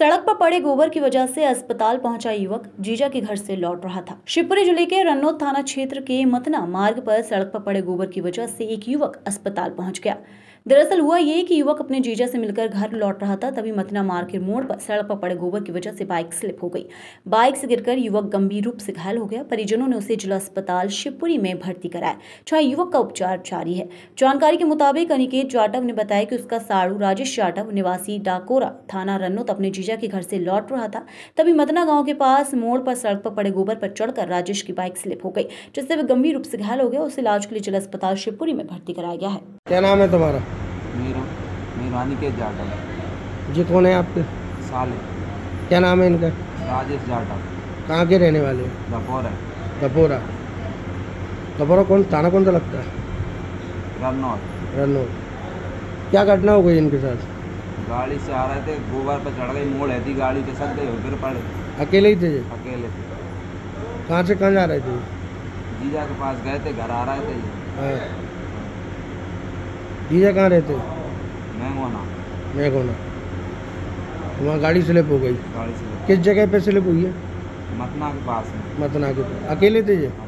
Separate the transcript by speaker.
Speaker 1: सड़क पर पड़े गोबर की वजह से अस्पताल पहुँचा युवक। जीजा के घर से लौट रहा था। शिवपुरी ज़िले के रन्नौत थाना क्षेत्र के मतना मार्ग पर सड़क पर पड़े गोबर की वजह से एक युवक अस्पताल पहुँच गया। दरअसल हुआ ये कि युवक अपने जीजा से मिलकर घर लौट रहा था, तभी मथना मार्ग के मोड़ पर सड़क पर पड़े गोबर की वजह से बाइक स्लिप हो गई। बाइक से गिरकर युवक गंभीर रूप से घायल हो गया। परिजनों ने उसे जिला अस्पताल शिवपुरी में भर्ती कराया, जहाँ युवक का उपचार जारी है। जानकारी के मुताबिक अनिकेत जाटव ने बताया कि उसका साड़ू राजेश जाटव निवासी डाकोरा थाना रन्नौत अपने जीजा के घर से लौट रहा था, तभी मतना गाँव के पास मोड़ पर सड़क पर पड़े गोबर पर चढ़कर राजेश की बाइक स्लिप हो गई, जिससे वह गंभीर रूप से घायल हो गया। उसे इलाज के लिए जिला अस्पताल शिवपुरी में भर्ती कराया गया है।
Speaker 2: क्या नाम है तुम्हारा?
Speaker 3: मीरू मीरानी के जाटव
Speaker 2: जी कौन है आपके
Speaker 3: साले।
Speaker 2: क्या नाम है इनका?
Speaker 3: राजेश जाटव
Speaker 2: कहाँ के रहने वाले हैं?
Speaker 3: दपोर
Speaker 2: दपोरा दपोरा कौन थाना कौन सा लगता है?
Speaker 3: रनौत
Speaker 2: रन्नौर क्या घटना हो गई इनके साथ?
Speaker 3: गाड़ी से आ रहे थे गोबर पर चढ़ गई मोड़ है थी गाड़ी के सद गई गिर पड़े।
Speaker 2: अकेले ही थे?
Speaker 3: अकेले। थे
Speaker 2: कहाँ से कहाँ जा रहे थे?
Speaker 3: जीजा के पास गए थे घर आ रहे थे
Speaker 2: हाँ। जीजा कहाँ रहते?
Speaker 3: मैं
Speaker 2: कौन हूँ? वहाँ गाड़ी स्लिप हो गई। किस जगह पे स्लिप हुई है?
Speaker 3: मतना के पास में।
Speaker 2: मतना के पास। अकेले थे
Speaker 3: हाँ